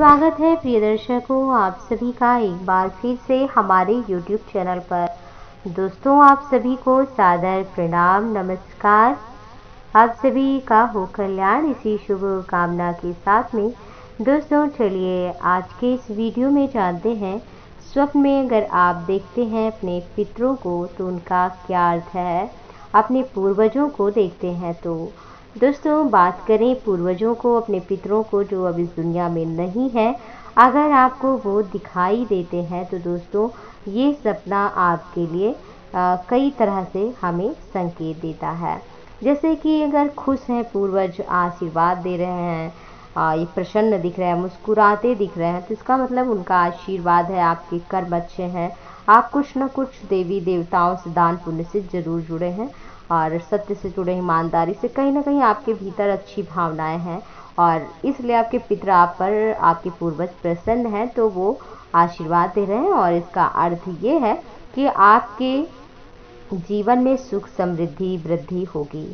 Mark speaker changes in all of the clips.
Speaker 1: स्वागत है प्रिय दर्शकों आप सभी का एक बार फिर से हमारे YouTube चैनल पर। दोस्तों, आप सभी को सादर प्रणाम, नमस्कार। आप सभी का हो कल्याण इसी शुभ कामना के साथ में। दोस्तों, चलिए आज के इस वीडियो में जानते हैं, स्वप्न में अगर आप देखते हैं अपने पितरों को तो उनका क्या अर्थ है? अपने पूर्वजों को देखते हैं तो दोस्तों बात करें पूर्वजों को अपने पितरों को जो अब इस दुनिया में नहीं है। अगर आपको वो दिखाई देते हैं तो दोस्तों ये सपना आपके लिए आ, कई तरह से हमें संकेत देता है। जैसे कि अगर खुश हैं पूर्वज आशीर्वाद दे रहे हैं आ, ये प्रसन्न दिख रहे हैं मुस्कुराते दिख रहे हैं तो इसका मतलब उनका आशीर्वाद है आपके कर्म अच्छे हैं। आप कुछ न कुछ देवी देवताओं से दान पुण्य से ज़रूर जुड़े हैं। और सत्य से जुड़े ईमानदारी से कहीं ना कहीं आपके भीतर अच्छी भावनाएँ हैं। और इसलिए आपके पितर आप पर, आपके पूर्वज प्रसन्न हैं तो वो आशीर्वाद दे रहे हैं। और इसका अर्थ ये है कि आपके जीवन में सुख, समृद्धि, वृद्धि होगी।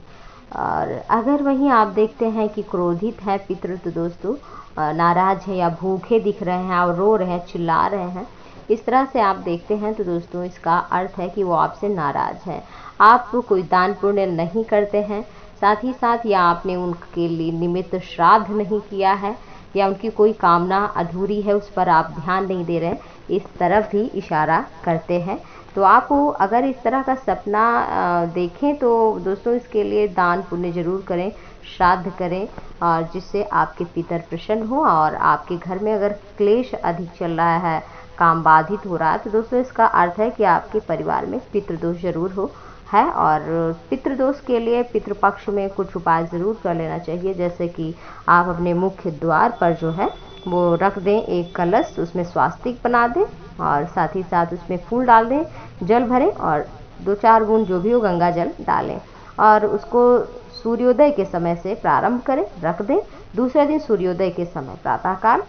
Speaker 1: और अगर वहीं आप देखते हैं कि क्रोधित है पितृ तो दोस्तों नाराज़ है या भूखे दिख रहे हैं, और रो रहे हैं, चिल्ला रहे हैं इस तरह से आप देखते हैं तो दोस्तों, इसका अर्थ है कि वो आपसे नाराज़ है। आप कोई दान पुण्य नहीं करते हैं, साथ ही साथ या आपने उनके लिए निमित्त श्राद्ध नहीं किया है, या उनकी कोई कामना अधूरी है, उस पर आप ध्यान नहीं दे रहे, इस तरफ़ भी इशारा करते हैं। तो आप अगर इस तरह का सपना देखें तो दोस्तों, इसके लिए दान पुण्य ज़रूर करें, श्राद्ध करें और जिससे आपके पितर प्रसन्न हो और आपके घर में अगर क्लेश अधिक चल रहा है काम बाधित हो रहा है तो दोस्तों इसका अर्थ है कि आपके परिवार में पितृदोष ज़रूर हो, है, और पितृदोष के लिए पितृपक्ष में कुछ उपाय ज़रूर कर लेना चाहिए। जैसे कि आप अपने मुख्य द्वार पर जो है, वो रख दें, एक कलश, उसमें स्वास्तिक बना दें, और साथ ही साथ उसमें फूल डाल दें, जल भरें, और दो चार बूंद जो भी हो, गंगा जल डालें। और उसको सूर्योदय के समय से प्रारंभ करें, रख दें। दूसरे दिन सूर्योदय के समय प्रातःकाल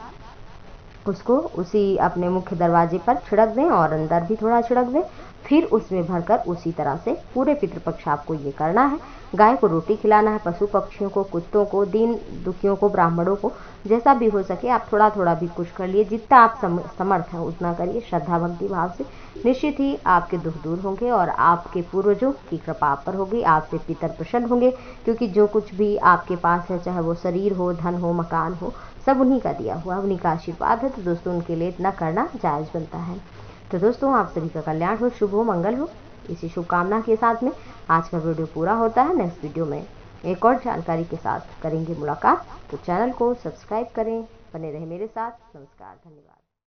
Speaker 1: उसको उसी अपने मुख्य दरवाजे पर छिड़क दें और अंदर भी थोड़ा छिड़क दें। फिर उसमें भरकर उसी तरह से पूरे पितृपक्ष आपको ये करना है। गाय को रोटी खिलाना है, पशु पक्षियों को, कुत्तों को, दीन दुखियों को, ब्राह्मणों को, जैसा भी हो सके आप थोड़ा थोड़ा भी कुछ कर लिए। जितना आप समर्थ हैं, उतना करिए। श्रद्धा भक्ति भाव से निश्चित ही आपके दुख दूर होंगे और आपके पूर्वजों की कृपा आप पर होगी, आपसे पितर प्रसन्न होंगे, क्योंकि जो कुछ भी आपके पास है, चाहे वो शरीर हो, धन हो, मकान हो, सब उन्हीं का दिया हुआ उन्हीं का आशीर्वाद है तो दोस्तों उनके लिए इतना करना जायज़ बनता है। तो दोस्तों, आप सभी का कल्याण हो, शुभ हो, मंगल हो, इसी शुभकामना के साथ में आज का वीडियो पूरा होता है। नेक्स्ट वीडियो में एक और जानकारी के साथ करेंगे मुलाकात। तो चैनल को सब्सक्राइब करें, बने रहे मेरे साथ। नमस्कार, धन्यवाद।